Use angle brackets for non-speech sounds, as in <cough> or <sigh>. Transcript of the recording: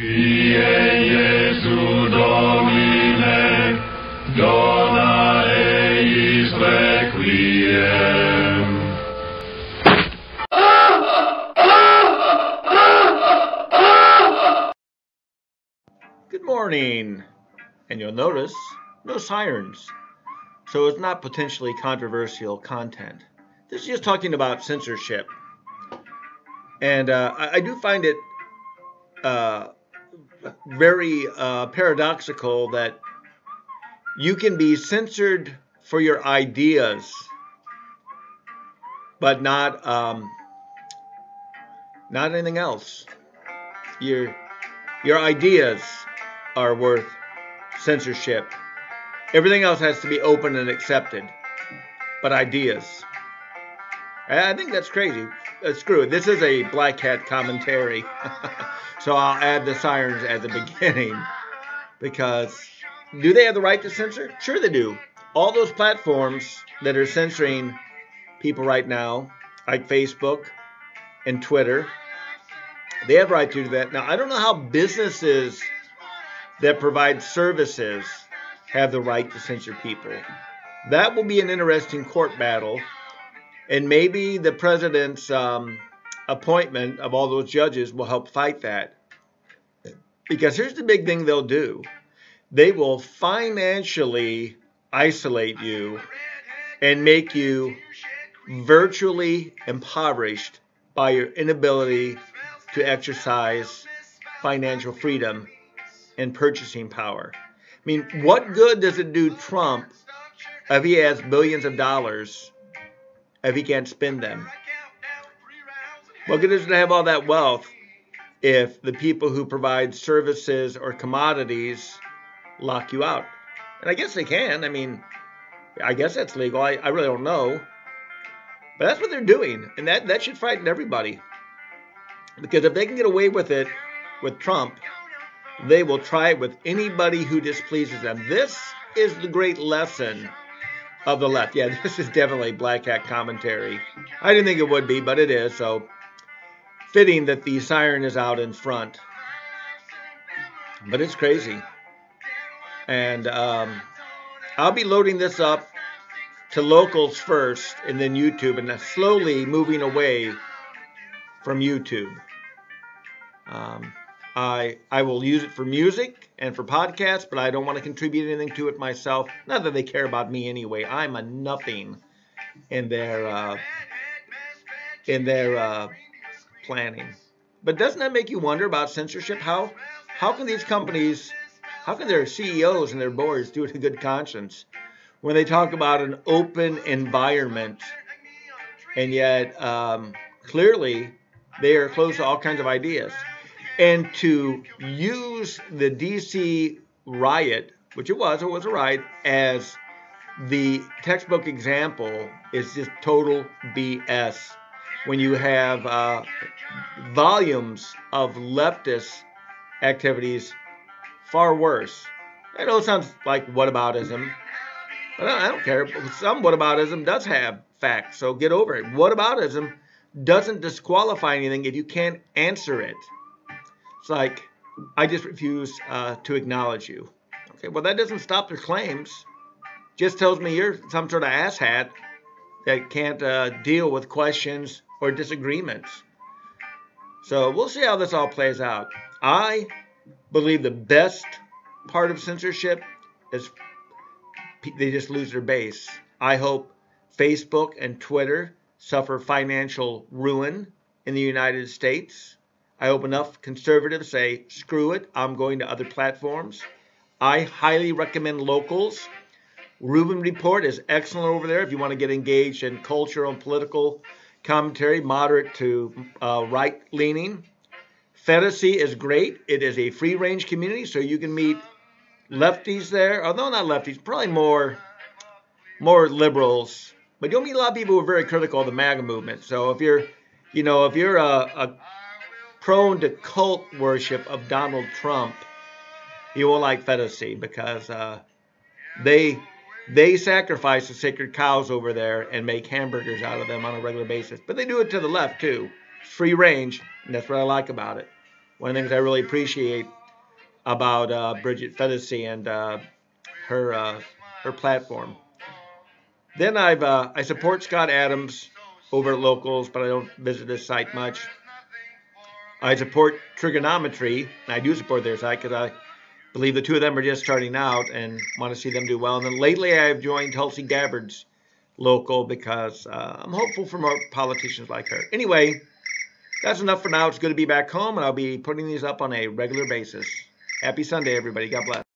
Good morning. And you'll notice no sirens. So it's not potentially controversial content. This is just talking about censorship. And uh, I, I do find it uh, very uh, paradoxical that you can be censored for your ideas, but not um, not anything else. Your your ideas are worth censorship. Everything else has to be open and accepted, but ideas. I think that's crazy. Uh, screw it. This is a Black Hat commentary. <laughs> so I'll add the sirens at the beginning because do they have the right to censor? Sure they do. All those platforms that are censoring people right now, like Facebook and Twitter, they have the right to do that. Now, I don't know how businesses that provide services have the right to censor people. That will be an interesting court battle and maybe the president's um, appointment of all those judges will help fight that. Because here's the big thing they'll do they will financially isolate you and make you virtually impoverished by your inability to exercise financial freedom and purchasing power. I mean, what good does it do Trump if he has billions of dollars if he can't spend them? What good does it have all that wealth if the people who provide services or commodities lock you out? And I guess they can. I mean, I guess that's legal. I, I really don't know. But that's what they're doing. And that, that should frighten everybody. Because if they can get away with it with Trump, they will try it with anybody who displeases them. This is the great lesson of the left. Yeah, <laughs> this is definitely Black Hat commentary. I didn't think it would be, but it is. So fitting that the siren is out in front. But it's crazy. And um, I'll be loading this up to locals first and then YouTube and slowly moving away from YouTube. Um, I I will use it for music and for podcasts, but I don't want to contribute anything to it myself. Not that they care about me anyway. I'm a nothing in their uh, in their uh, planning. But doesn't that make you wonder about censorship? How how can these companies, how can their CEOs and their boards do it in good conscience when they talk about an open environment, and yet um, clearly they are closed to all kinds of ideas? And to use the DC riot, which it was, it was a riot, as the textbook example is just total BS. When you have uh, volumes of leftist activities far worse. I know it sounds like whataboutism, but I don't care. Some whataboutism does have facts, so get over it. Whataboutism doesn't disqualify anything if you can't answer it. It's like, I just refuse uh, to acknowledge you. Okay, well, that doesn't stop their claims. Just tells me you're some sort of asshat that can't uh, deal with questions or disagreements. So we'll see how this all plays out. I believe the best part of censorship is they just lose their base. I hope Facebook and Twitter suffer financial ruin in the United States. I hope enough conservatives say, screw it, I'm going to other platforms. I highly recommend locals. Rubin Report is excellent over there if you want to get engaged in cultural and political commentary, moderate to uh, right leaning. Phetasy is great. It is a free range community, so you can meet lefties there. Although not lefties, probably more more liberals. But you'll meet a lot of people who are very critical of the MAGA movement. So if you're, you know, if you're a, a prone to cult worship of Donald Trump, you won't like Phetasy because uh, they they sacrifice the sacred cows over there and make hamburgers out of them on a regular basis. But they do it to the left too. Free range, and that's what I like about it. One of the things I really appreciate about uh, Bridget Phetasy and uh, her uh, her platform. Then I've uh, I support Scott Adams over at Locals, but I don't visit this site much. I support Trigonometry, and I do support their site because I believe the two of them are just starting out and want to see them do well. And then lately I've joined Tulsi Gabbard's local because uh, I'm hopeful for more politicians like her. Anyway, that's enough for now. It's good to be back home, and I'll be putting these up on a regular basis. Happy Sunday, everybody. God bless.